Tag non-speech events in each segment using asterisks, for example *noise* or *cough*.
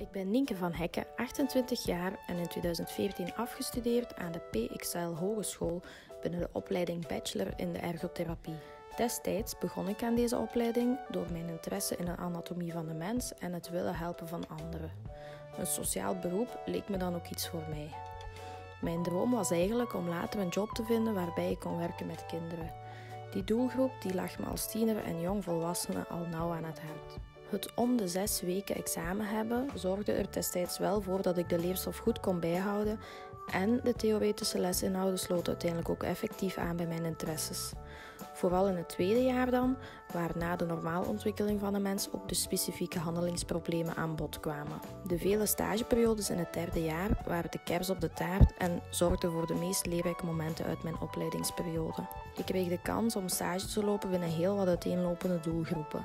Ik ben Nienke van Hekken, 28 jaar en in 2014 afgestudeerd aan de PXL Hogeschool binnen de opleiding Bachelor in de Ergotherapie. Destijds begon ik aan deze opleiding door mijn interesse in de anatomie van de mens en het willen helpen van anderen. Een sociaal beroep leek me dan ook iets voor mij. Mijn droom was eigenlijk om later een job te vinden waarbij ik kon werken met kinderen. Die doelgroep die lag me als tiener en jongvolwassene al nauw aan het hart. Het om de zes weken examen hebben zorgde er destijds wel voor dat ik de leerstof goed kon bijhouden en de theoretische lesinhouden sloten uiteindelijk ook effectief aan bij mijn interesses. Vooral in het tweede jaar dan, waar na de normaalontwikkeling van de mens ook de specifieke handelingsproblemen aan bod kwamen. De vele stageperiodes in het derde jaar waren de kers op de taart en zorgden voor de meest leerrijke momenten uit mijn opleidingsperiode. Ik kreeg de kans om stage te lopen binnen heel wat uiteenlopende doelgroepen.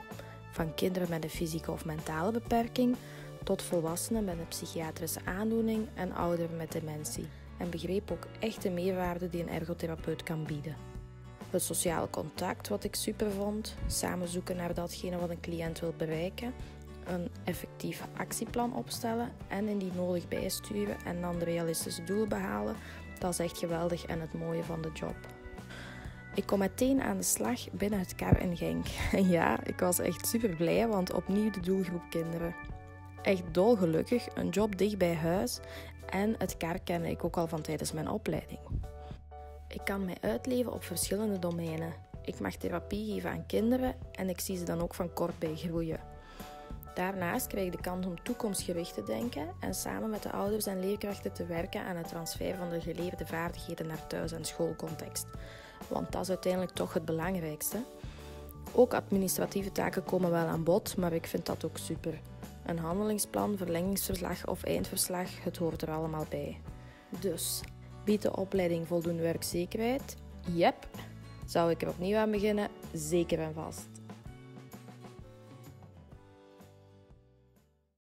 Van kinderen met een fysieke of mentale beperking tot volwassenen met een psychiatrische aandoening en ouderen met dementie. En begreep ook echt de meerwaarde die een ergotherapeut kan bieden. Het sociale contact, wat ik super vond, samen zoeken naar datgene wat een cliënt wil bereiken, een effectief actieplan opstellen en indien nodig bijsturen en dan de realistische doelen behalen, dat is echt geweldig en het mooie van de job. Ik kom meteen aan de slag binnen het KAR in Genk. En *laughs* ja, ik was echt super blij, want opnieuw de doelgroep kinderen. Echt dolgelukkig, een job dicht bij huis en het KAR kende ik ook al van tijdens mijn opleiding. Ik kan mij uitleven op verschillende domeinen. Ik mag therapie geven aan kinderen en ik zie ze dan ook van kort bij groeien. Daarnaast krijg ik de kans om toekomstgericht te denken en samen met de ouders en leerkrachten te werken aan het transfer van de geleerde vaardigheden naar thuis- en schoolcontext. Want dat is uiteindelijk toch het belangrijkste. Ook administratieve taken komen wel aan bod, maar ik vind dat ook super. Een handelingsplan, verlengingsverslag of eindverslag, het hoort er allemaal bij. Dus, biedt de opleiding voldoende werkzekerheid? Yep. Zou ik er opnieuw aan beginnen? Zeker en vast.